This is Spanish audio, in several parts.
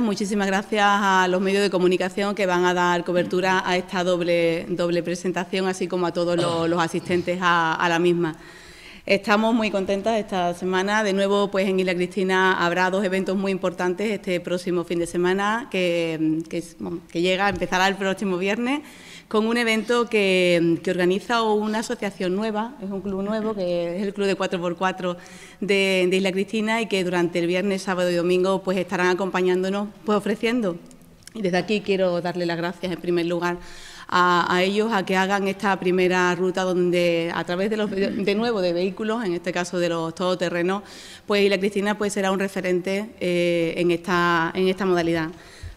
Muchísimas gracias a los medios de comunicación que van a dar cobertura a esta doble, doble presentación, así como a todos los, asistentes a, la misma. Estamos muy contentas esta semana. De nuevo, pues en Isla Cristina habrá dos eventos muy importantes este próximo fin de semana, que, que llega, empezará el próximo viernes con un evento que, organiza una asociación nueva, es un club nuevo, que es el Club de 4x4 de, Isla Cristina y que durante el viernes, sábado y domingo pues estarán acompañándonos, pues ofreciendo. Y desde aquí quiero darle las gracias en primer lugar a, ellos a que hagan esta primera ruta donde a través de los de nuevo de vehículos, en este caso de los todoterrenos, pues Isla Cristina pues será un referente eh, en esta en esta modalidad.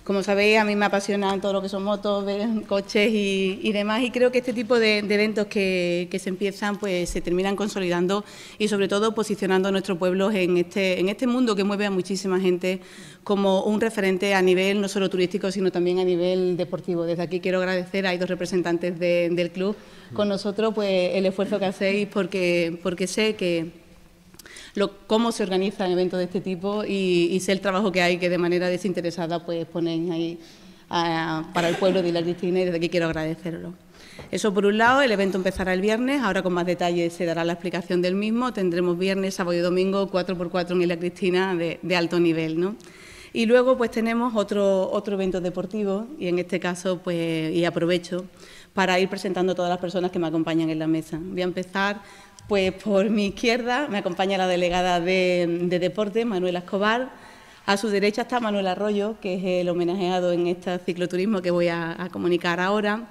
Como sabéis, a mí me apasionan todo lo que son motos, coches y, demás, y creo que este tipo de, eventos que, se empiezan, pues se terminan consolidando y sobre todo posicionando a nuestro pueblo en este, en este mundo que mueve a muchísima gente como un referente a nivel no solo turístico, sino también a nivel deportivo. Desde aquí quiero agradecer a dos representantes del club con nosotros pues el esfuerzo que hacéis porque, porque sé que cómo se organizan eventos de este tipo y, sé el trabajo que hay que de manera desinteresada pues ponen ahí para el pueblo de Isla Cristina y desde aquí quiero agradecerlo. Eso por un lado, el evento empezará el viernes, ahora con más detalles se dará la explicación del mismo, tendremos viernes, sábado y domingo 4x4 en Isla Cristina de, alto nivel. ¿no? Y luego pues tenemos otro, otro evento deportivo y en este caso pues y aprovecho para ir presentando a todas las personas que me acompañan en la mesa. Voy a empezar pues por mi izquierda me acompaña la delegada de, deporte, Manuela Escobar. A su derecha está Manuel Arroyo, que es el homenajeado en este cicloturismo que voy a, comunicar ahora.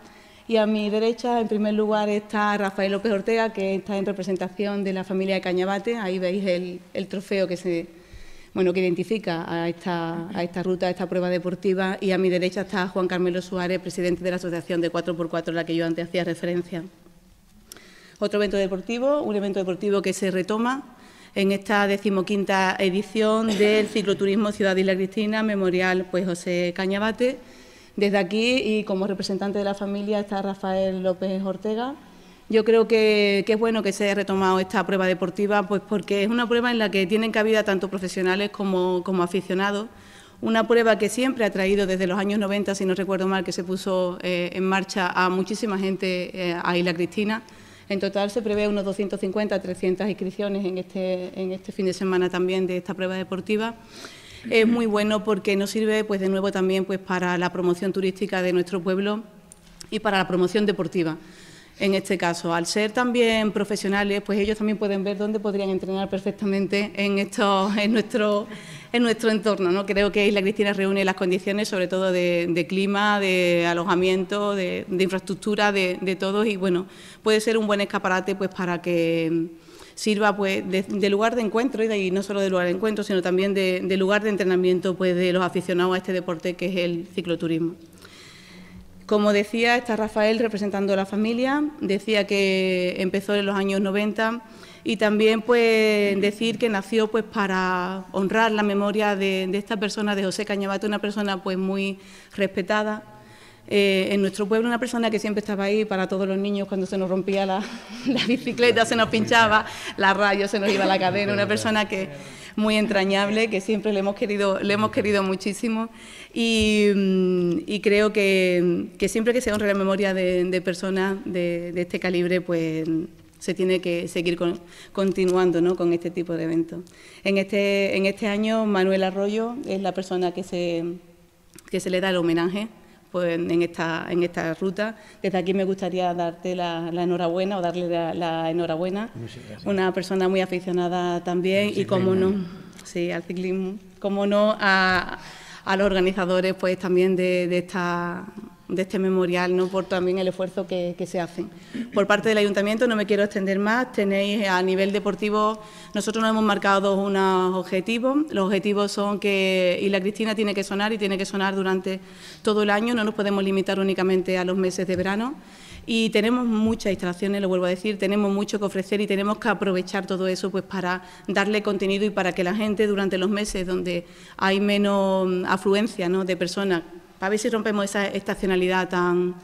Y a mi derecha, en primer lugar, está Rafael López Ortega, que está en representación de la familia de Cañabate. Ahí veis el, trofeo que se bueno, que identifica a esta, a esta ruta, a esta prueba deportiva. Y a mi derecha está Juan Carmelo Suárez, presidente de la Asociación de 4x4, a la que yo antes hacía referencia. Otro evento deportivo, un evento deportivo que se retoma en esta decimoquinta edición del cicloturismo Ciudad de Isla Cristina, Memorial pues, José Cañabate. Desde aquí y como representante de la familia está Rafael López Ortega. Yo creo que, es bueno que se haya retomado esta prueba deportiva, pues porque es una prueba en la que tienen cabida tanto profesionales como, aficionados. Una prueba que siempre ha traído desde los años 90, si no recuerdo mal, que se puso eh, en marcha a muchísima gente eh, a Isla Cristina. En total se prevé unos 250 300 inscripciones en este, en este fin de semana también de esta prueba deportiva. Es muy bueno porque nos sirve pues de nuevo también pues para la promoción turística de nuestro pueblo y para la promoción deportiva. En este caso, al ser también profesionales, pues ellos también pueden ver dónde podrían entrenar perfectamente en, en nuestro en nuestro entorno. ¿no? Creo que Isla Cristina reúne las condiciones, sobre todo de, clima, de alojamiento, de, infraestructura, de, todos y bueno, puede ser un buen escaparate pues para que sirva pues de, lugar de encuentro y, no solo de lugar de encuentro, sino también de, lugar de entrenamiento pues de los aficionados a este deporte que es el cicloturismo. Como decía, está Rafael representando a la familia, decía que empezó en los años 90 y también pues decir que nació pues para honrar la memoria de, esta persona, de José Cañabate, una persona pues muy respetada eh, en nuestro pueblo, una persona que siempre estaba ahí para todos los niños cuando se nos rompía la, bicicleta, se nos pinchaba la radio, se nos iba la cadena, una persona que muy entrañable, que siempre le hemos querido, le hemos querido muchísimo y, mm, creo que, siempre que se honre la memoria de, personas de, este calibre, pues se tiene que seguir continuando ¿no? con este tipo de eventos. En este, este año Manuel Arroyo es la persona que se le da el homenaje pues, en, esta, en esta ruta. Desde aquí me gustaría darte la, enhorabuena o darle la, enhorabuena. Una persona muy aficionada también y como no, sí, al ciclismo, como no a, a los organizadores pues también de, de esta de este memorial, ¿no? por también el esfuerzo que, se hace. Por parte del ayuntamiento, no me quiero extender más, tenéis a nivel deportivo, nosotros nos hemos marcado unos objetivos. Los objetivos son que Isla Cristina tiene que sonar y tiene que sonar durante todo el año, no nos podemos limitar únicamente a los meses de verano. Y tenemos muchas instalaciones, lo vuelvo a decir, tenemos mucho que ofrecer y tenemos que aprovechar todo eso pues para darle contenido y para que la gente durante los meses donde hay menos afluencia ¿no? de personas para ver si rompemos esa estacionalidad tan,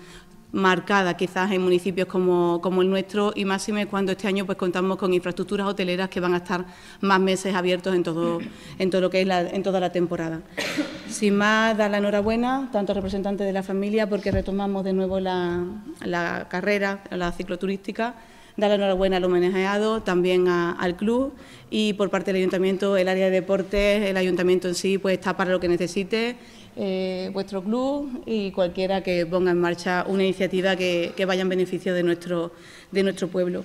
marcada quizás en municipios como, el nuestro y máxime cuando este año pues contamos con infraestructuras hoteleras que van a estar más meses abiertos en todo, en todo lo que es en toda la temporada. Sin más, dar la enhorabuena tanto al representante de la familia porque retomamos de nuevo la, la carrera, la cicloturística dar la enhorabuena al homenajeado, también al club y por parte del ayuntamiento, el área de deportes, el ayuntamiento en sí, pues está para lo que necesite eh, vuestro club y cualquiera que ponga en marcha una iniciativa que, vaya en beneficio de nuestro, de nuestro pueblo.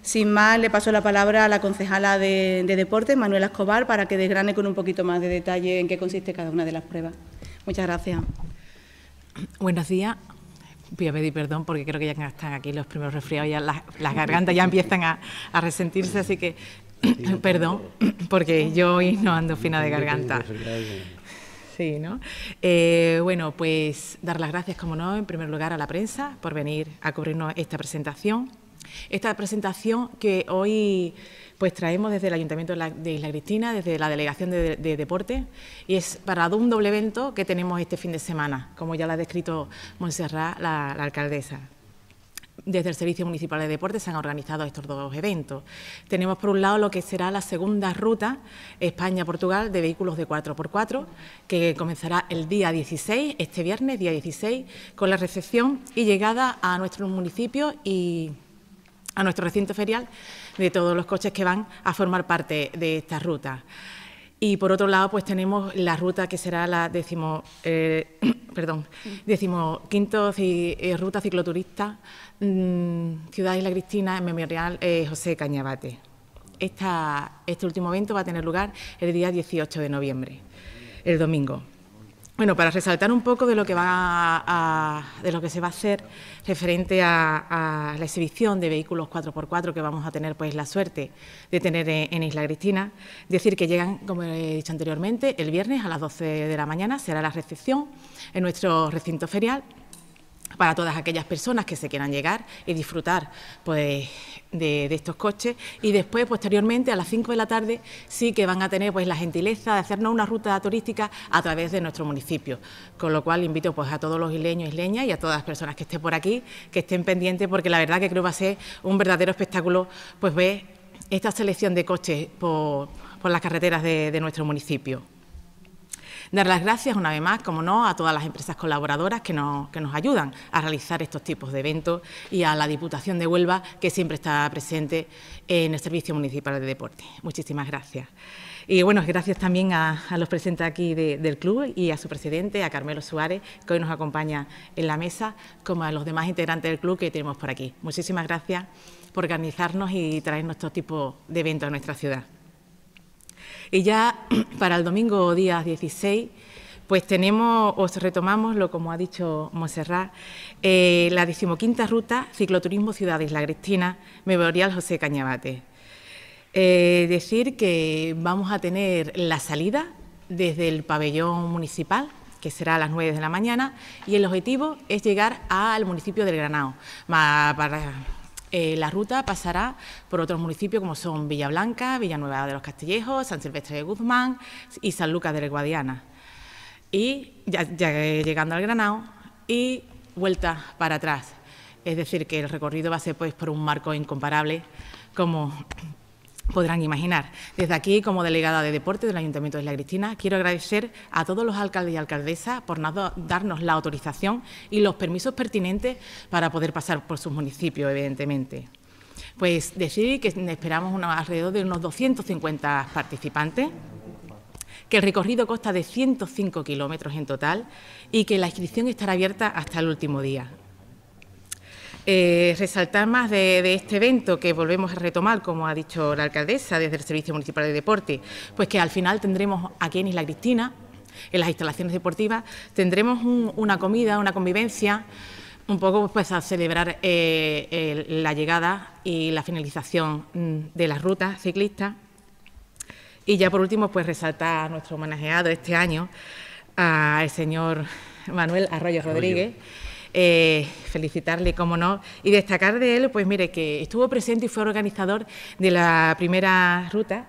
Sin más, le paso la palabra a la concejala de, de Deportes, Manuela Escobar, para que desgrane con un poquito más de detalle en qué consiste cada una de las pruebas. Muchas gracias. Buenos días. Voy a pedir perdón porque creo que ya están aquí los primeros resfriados, ya las, gargantas ya empiezan a, a resentirse, así que perdón, porque yo hoy no ando fina de garganta. Sí, ¿no? Eh, bueno, pues dar las gracias, como no, en primer lugar a la prensa por venir a cubrirnos esta presentación. Esta presentación que hoy pues traemos desde el Ayuntamiento de Isla Cristina, desde la Delegación de, Deporte, y es para un doble evento que tenemos este fin de semana, como ya lo ha descrito Montserrat, la alcaldesa desde el Servicio Municipal de Deportes se han organizado estos dos eventos. Tenemos por un lado lo que será la segunda ruta España-Portugal de vehículos de 4x4, que comenzará el día 16, este viernes, día 16, con la recepción y llegada a nuestro municipio y a nuestro recinto ferial de todos los coches que van a formar parte de esta ruta. Y por otro lado, pues tenemos la ruta que será la décimo, eh, decimoquinto eh, ruta cicloturista mm, Ciudad Isla Cristina en Memorial eh, José Cañabate. este último evento va a tener lugar el día 18 de noviembre, el domingo. Bueno, para resaltar un poco de lo que va de lo que se va a hacer referente a, la exhibición de vehículos 4x4 que vamos a tener pues la suerte de tener en, Isla Cristina, decir que llegan, como he dicho anteriormente, el viernes a las 12 de la mañana será la recepción en nuestro recinto ferial para todas aquellas personas que se quieran llegar y disfrutar pues, de, estos coches y después, posteriormente, a las 5 de la tarde, sí que van a tener pues, la gentileza de hacernos una ruta turística a través de nuestro municipio, con lo cual invito pues, a todos los isleños, isleñas y a todas las personas que estén por aquí, que estén pendientes, porque la verdad que creo que va a ser un verdadero espectáculo pues, ver esta selección de coches por, las carreteras de nuestro municipio. Dar las gracias una vez más, como no, a todas las empresas colaboradoras que nos, ayudan a realizar estos tipos de eventos y a la Diputación de Huelva, que siempre está presente en el Servicio Municipal de Deporte. Muchísimas gracias. Y bueno, gracias también a, los presentes aquí del club y a su presidente, a Carmelo Suárez, que hoy nos acompaña en la mesa, como a los demás integrantes del club que tenemos por aquí. Muchísimas gracias por organizarnos y traernos estos tipos de eventos a nuestra ciudad. Y ya para el domingo día 16, pues tenemos, os retomamos, lo como ha dicho Monserrat, eh, la decimoquinta ruta Cicloturismo Ciudad Isla Cristina, Memorial José Cañabate. Eh, decir que vamos a tener la salida desde el pabellón municipal, que será a las 9 de la mañana, y el objetivo es llegar al municipio del Granado, para eh, la ruta pasará por otros municipios como son Villablanca, Villanueva de los Castillejos, San Silvestre de Guzmán y San Lucas de Guadiana. Y llegando al Granado y vuelta para atrás. Es decir, que el recorrido va a ser pues, por un marco incomparable como podrán imaginar. Desde aquí, como delegada de deporte del Ayuntamiento de La Cristina, quiero agradecer a todos los alcaldes y alcaldesas por darnos la autorización y los permisos pertinentes para poder pasar por sus municipios, evidentemente. Pues decir que esperamos alrededor de unos 250 participantes, que el recorrido consta de 105 kilómetros en total y que la inscripción estará abierta hasta el último día. Eh, resaltar más de, este evento que volvemos a retomar, como ha dicho la alcaldesa desde el Servicio Municipal de Deporte, pues que al final tendremos aquí en Isla Cristina, en las instalaciones deportivas, tendremos una comida, una convivencia, un poco pues a celebrar eh, la llegada y la finalización mm, de las rutas ciclistas. Y ya por último, pues resaltar a nuestro homenajeado este año, al señor Manuel Arroyo Rodríguez. Eh, felicitarle, como no, y destacar de él, pues mire, que estuvo presente y fue organizador de la primera ruta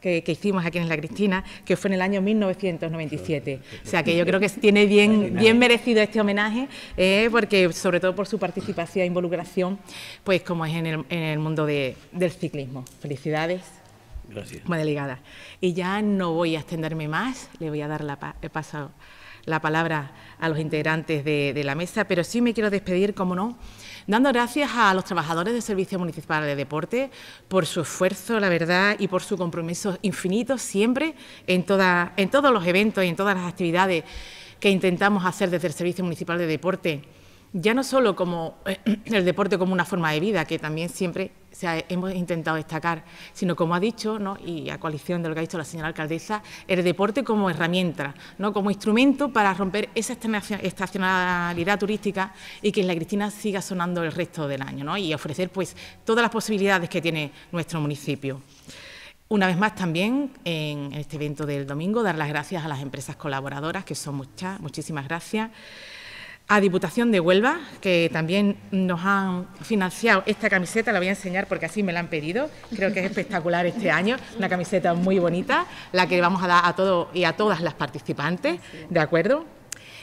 que, hicimos aquí en La Cristina, que fue en el año 1997. O sea que yo creo que tiene bien, bien merecido este homenaje, eh, porque sobre todo por su participación e involucración, pues como es en el, mundo del ciclismo. Felicidades. Gracias. Como delegada. Y ya no voy a extenderme más, le voy a dar la paso la palabra a los integrantes de, la mesa, pero sí me quiero despedir, como no, dando gracias a los trabajadores del Servicio Municipal de Deporte por su esfuerzo, la verdad, y por su compromiso infinito siempre en, en todos los eventos y en todas las actividades que intentamos hacer desde el Servicio Municipal de Deporte ya no solo como el deporte como una forma de vida, que también siempre hemos intentado destacar, sino como ha dicho, y a coalición de lo que ha dicho la señora alcaldesa, el deporte como herramienta, ¿no? como instrumento para romper esa estacionalidad turística y que en la Cristina siga sonando el resto del año y ofrecer pues todas las posibilidades que tiene nuestro municipio. Una vez más también en este evento del domingo dar las gracias a las empresas colaboradoras, que son muchas, muchísimas gracias a Diputación de Huelva, que también nos han financiado esta camiseta, la voy a enseñar porque así me la han pedido, creo que es espectacular este año, una camiseta muy bonita, la que vamos a dar a todos y a todas las participantes, ¿de acuerdo?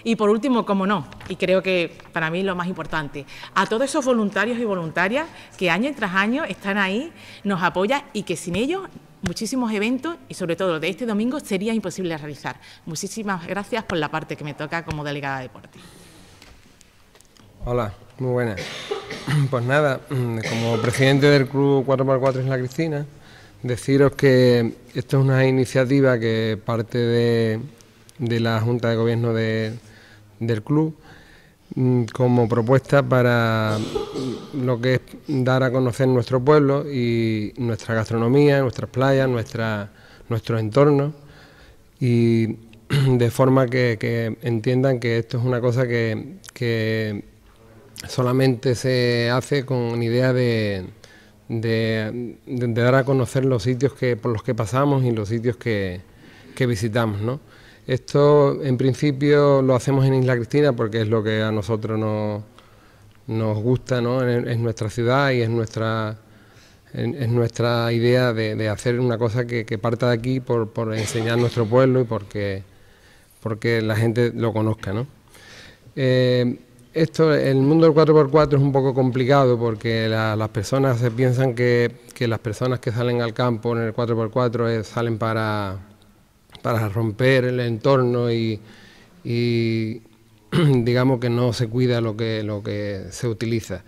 Y por último, como no, y creo que para mí lo más importante, a todos esos voluntarios y voluntarias que año tras año están ahí, nos apoyan y que sin ellos muchísimos eventos y sobre todo de este domingo sería imposible realizar. Muchísimas gracias por la parte que me toca como delegada de deporte. Hola, muy buenas. Pues nada, como presidente del Club 4x4 en la Cristina, deciros que esto es una iniciativa que parte de, la Junta de Gobierno del club mm, como propuesta para lo que es dar a conocer nuestro pueblo y nuestra gastronomía, nuestras playas, nuestra, nuestros entornos y de forma que, entiendan que esto es una cosa que solamente se hace con idea de, de, dar a conocer los sitios que, por los que pasamos y los sitios que, visitamos. ¿no? Esto en principio lo hacemos en Isla Cristina porque es lo que a nosotros nos, nos gusta, ¿no? es, nuestra ciudad y es nuestra, es nuestra idea de, hacer una cosa que, parta de aquí por, por, enseñar nuestro pueblo y porque, porque la gente lo conozca. ¿no? Eh, esto, el mundo del 4x4 es un poco complicado porque las personas se piensan que, las personas que salen al campo en el 4x4 salen para, para romper el entorno y, digamos que no se cuida lo que, lo que se utiliza.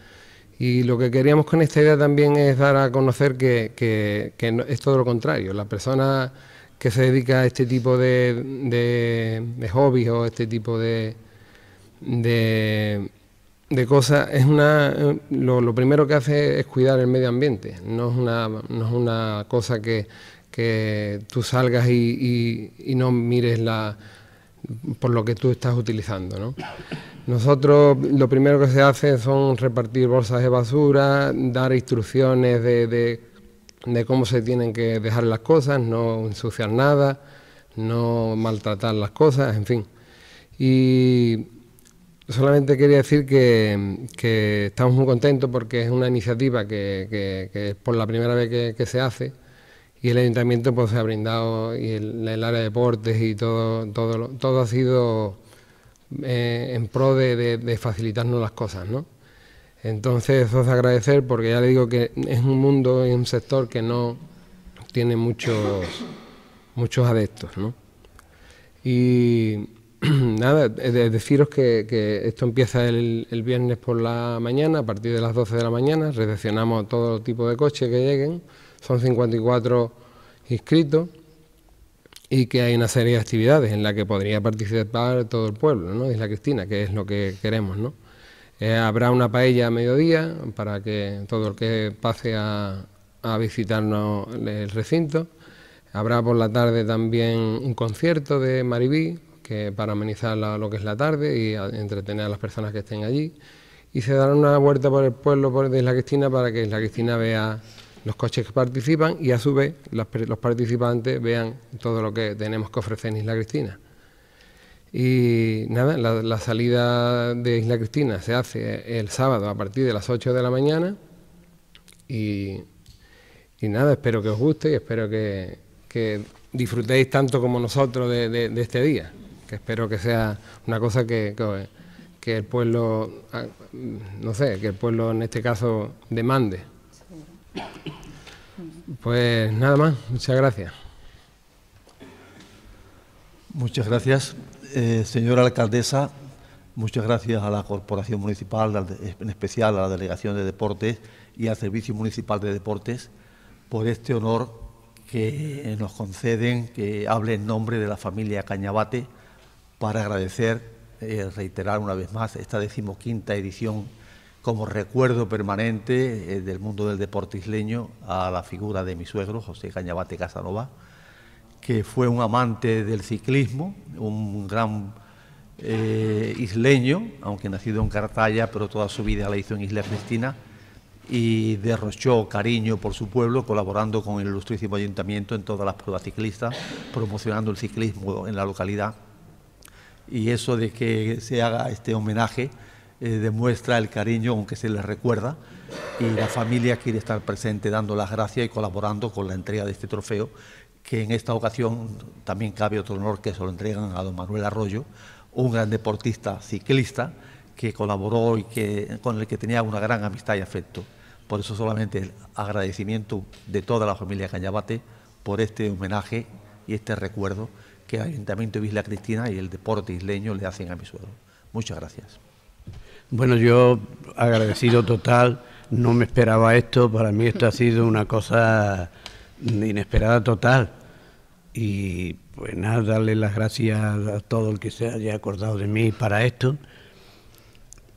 Y lo que queríamos con esta idea también es dar a conocer que, es todo lo contrario. La persona que se dedica a este tipo de, de, de hobbies o este tipo de, de, cosas, es una, lo, primero que hace es cuidar el medio ambiente, no es una, no es una cosa que, que tú salgas y, no mires la, por lo que tú estás utilizando. ¿no? Nosotros lo primero que se hace son repartir bolsas de basura, dar instrucciones de, de, de cómo se tienen que dejar las cosas, no ensuciar nada, no maltratar las cosas, en fin. Y Solamente quería decir que, estamos muy contentos porque es una iniciativa que, es por la primera vez que, se hace y el ayuntamiento pues se ha brindado y el, área de deportes y todo, todo, todo ha sido eh, en pro de, facilitarnos las cosas, ¿no? Entonces eso es agradecer porque ya le digo que es un mundo y un sector que no tiene muchos muchos adeptos, ¿no? Y nada, deciros que, esto empieza el, viernes por la mañana, a partir de las 12 de la mañana, recepcionamos todo tipo de coches que lleguen, son 54 inscritos y que hay una serie de actividades en las que podría participar todo el pueblo, ¿no? Isla Cristina, que es lo que queremos, ¿no? Eh, habrá una paella a mediodía para que todo el que pase a visitarnos el recinto. Habrá por la tarde también un concierto de Maribí, que para amenizar lo que es la tarde y entretener a las personas que estén allí. Y se dará una vuelta por el pueblo de Isla Cristina para que Isla Cristina vea los coches que participan y a su vez los, participantes vean todo lo que tenemos que ofrecer en Isla Cristina. Y nada, la, salida de Isla Cristina se hace el sábado a partir de las 8 de la mañana y, y nada, espero que os guste y espero que, que disfrutéis tanto como nosotros de, este día, espero que sea una cosa que, que, el pueblo, ah, no sé, que el pueblo en este caso demande. Pues nada más, muchas gracias. Muchas gracias, eh, señora alcaldesa. Muchas gracias a la Corporación Municipal, en especial a la Delegación de Deportes y al Servicio Municipal de Deportes, por este honor que nos conceden que hable en nombre de la familia Cañabate para agradecer, eh, reiterar una vez más esta decimoquinta edición como recuerdo permanente eh, del mundo del deporte isleño a la figura de mi suegro, José Cañabate Casanova, que fue un amante del ciclismo, un gran eh, isleño, aunque nacido en Cartaya, pero toda su vida la hizo en Isla Cristina, y derrochó cariño por su pueblo, colaborando con el ilustrísimo ayuntamiento en todas las pruebas ciclistas, promocionando el ciclismo en la localidad. Y eso de que se haga este homenaje eh, demuestra el cariño aunque se le recuerda y la familia quiere estar presente dando las gracias y colaborando con la entrega de este trofeo que en esta ocasión también cabe otro honor que se lo entregan a don Manuel Arroyo, un gran deportista ciclista que colaboró y que, con el que tenía una gran amistad y afecto. Por eso solamente el agradecimiento de toda la familia Cañabate por este homenaje y este recuerdo que el Ayuntamiento de Isla Cristina y el deporte isleño le hacen a mi suegro. Muchas gracias. Bueno, yo agradecido total, no me esperaba esto, para mí esto ha sido una cosa inesperada total. Y pues nada, darle las gracias a todo el que se haya acordado de mí para esto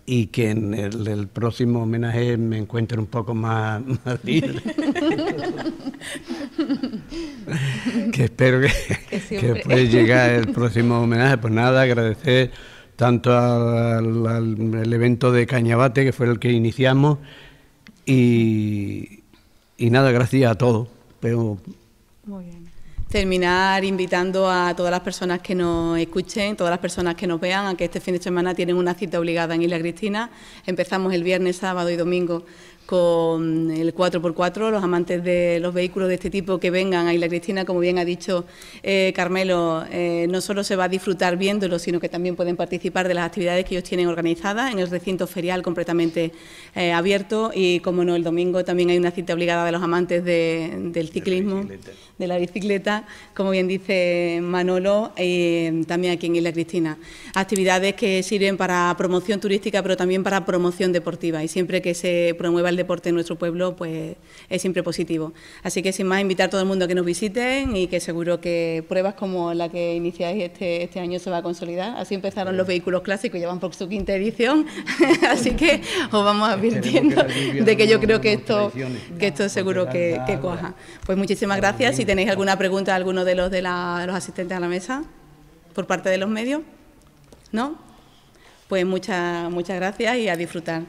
y que en el, próximo homenaje me encuentre un poco más, libre. que espero que, que, pueda llegar el próximo homenaje. Pues nada, agradecer tanto al, evento de Cañabate, que fue el que iniciamos, y, y nada, gracias a todos. Pero, Muy bien terminar invitando a todas las personas que nos escuchen, todas las personas que nos vean, a que este fin de semana tienen una cita obligada en Isla Cristina. Empezamos el viernes, sábado y domingo con el 4x4, los amantes de los vehículos de este tipo que vengan. A Isla Cristina, como bien ha dicho eh, Carmelo, eh, no solo se va a disfrutar viéndolo, sino que también pueden participar de las actividades que ellos tienen organizadas en el recinto ferial completamente eh, abierto. Y, como no, el domingo también hay una cita obligada de los amantes del ciclismo, de la bicicleta, como bien dice Manolo, también aquí en Isla Cristina. Actividades que sirven para promoción turística, pero también para promoción deportiva y siempre que se promueva el deporte en nuestro pueblo pues es siempre positivo. Así que sin más invitar a todo el mundo a que nos visiten y que seguro que pruebas como la que iniciáis este, este año se va a consolidar. Así empezaron los vehículos clásicos, llevan por su quinta edición, así que os vamos advirtiendo de que yo creo que esto, que esto seguro que, que cuaja. Pues muchísimas gracias. Si tenéis alguna pregunta a alguno de los de los asistentes a la mesa por parte de los medios, ¿no? Pues muchas muchas gracias y a disfrutar.